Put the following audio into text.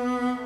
Música